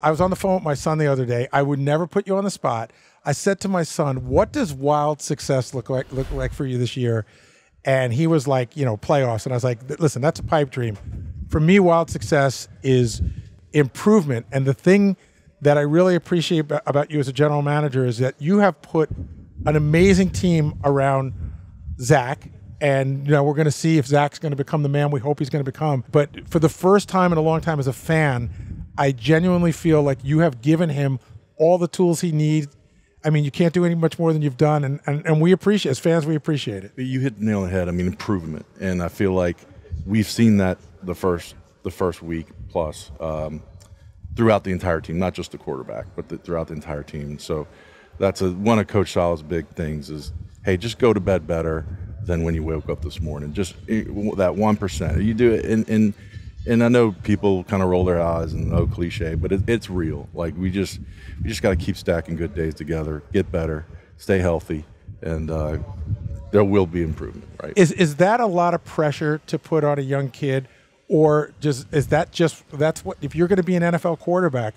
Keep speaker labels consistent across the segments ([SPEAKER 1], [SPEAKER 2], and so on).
[SPEAKER 1] I was on the phone with my son the other day. I would never put you on the spot. I said to my son, "What does wild success look like look like for you this year?" And he was like, "You know, playoffs." And I was like, "Listen, that's a pipe dream. For me, wild success is improvement." And the thing that I really appreciate about you as a general manager is that you have put an amazing team around Zach. And you know we're going to see if Zach's going to become the man we hope he's going to become. But for the first time in a long time, as a fan, I genuinely feel like you have given him all the tools he needs. I mean, you can't do any much more than you've done, and, and, and we appreciate as fans, we appreciate it.
[SPEAKER 2] You hit the nail on the head. I mean, improvement, and I feel like we've seen that the first the first week plus um, throughout the entire team, not just the quarterback, but the, throughout the entire team. So that's a, one of Coach Saleh's big things is, hey, just go to bed better than when you woke up this morning. Just eh, that one percent. You do it, and and and I know people kind of roll their eyes and oh cliche, but it, it's real. Like we just we just got to keep stacking good days together, get better, stay healthy, and uh, there will be improvement. Right?
[SPEAKER 1] Is is that a lot of pressure to put on a young kid, or just is that just that's what if you're going to be an NFL quarterback?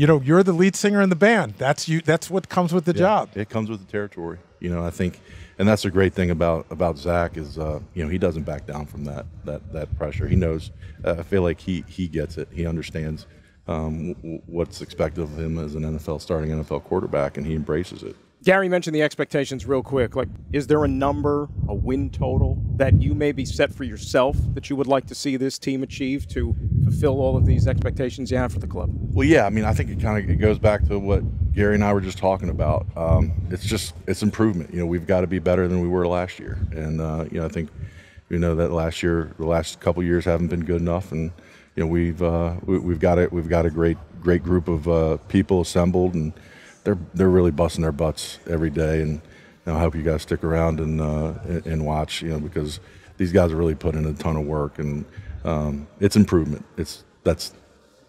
[SPEAKER 1] You know, you're the lead singer in the band. That's you. That's what comes with the yeah, job.
[SPEAKER 2] It comes with the territory. You know, I think, and that's a great thing about about Zach is, uh, you know, he doesn't back down from that that that pressure. He knows. Uh, I feel like he he gets it. He understands um, what's expected of him as an NFL starting NFL quarterback, and he embraces it.
[SPEAKER 3] Gary mentioned the expectations real quick. Like, is there a number, a win total that you maybe set for yourself that you would like to see this team achieve to fulfill all of these expectations you have for the club?
[SPEAKER 2] Well, yeah. I mean, I think it kind of it goes back to what Gary and I were just talking about. Um, it's just it's improvement. You know, we've got to be better than we were last year, and uh, you know, I think you know that last year, the last couple years haven't been good enough, and you know, we've uh, we, have got it. We've got a great great group of uh, people assembled and they're they're really busting their butts every day, and I hope you guys stick around and uh, and watch, you know, because these guys are really putting in a ton of work, and um, it's improvement. It's that's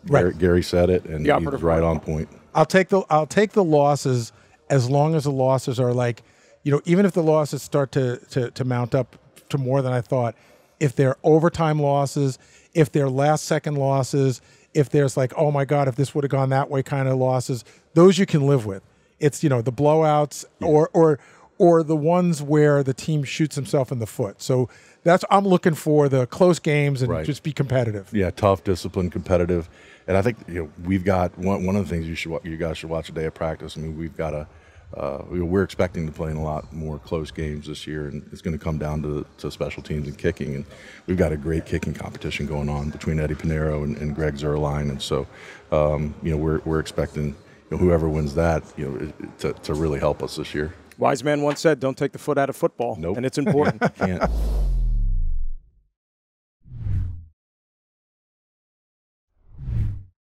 [SPEAKER 2] right. Gary, Gary said it, and he's right on point.
[SPEAKER 1] I'll take the I'll take the losses as long as the losses are like, you know, even if the losses start to to, to mount up to more than I thought, if they're overtime losses, if they're last second losses, if there's like, oh my God, if this would have gone that way kind of losses, those you can live with. It's, you know, the blowouts yeah. or, or, or the ones where the team shoots himself in the foot. So that's, I'm looking for the close games and right. just be competitive.
[SPEAKER 2] Yeah, tough, disciplined, competitive. And I think, you know, we've got one, one of the things you should, you guys should watch a day of practice. I mean, we've got a, uh, we're expecting to play in a lot more close games this year, and it's going to come down to, to special teams and kicking. And we've got a great kicking competition going on between Eddie Piñeiro and, and Greg Zuerlein, and so um, you know we're, we're expecting you know, whoever wins that you know to, to really help us this year.
[SPEAKER 3] Wise man once said, "Don't take the foot out of football,"
[SPEAKER 2] nope.
[SPEAKER 3] and it's important.
[SPEAKER 2] Can't.